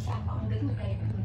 下方跟你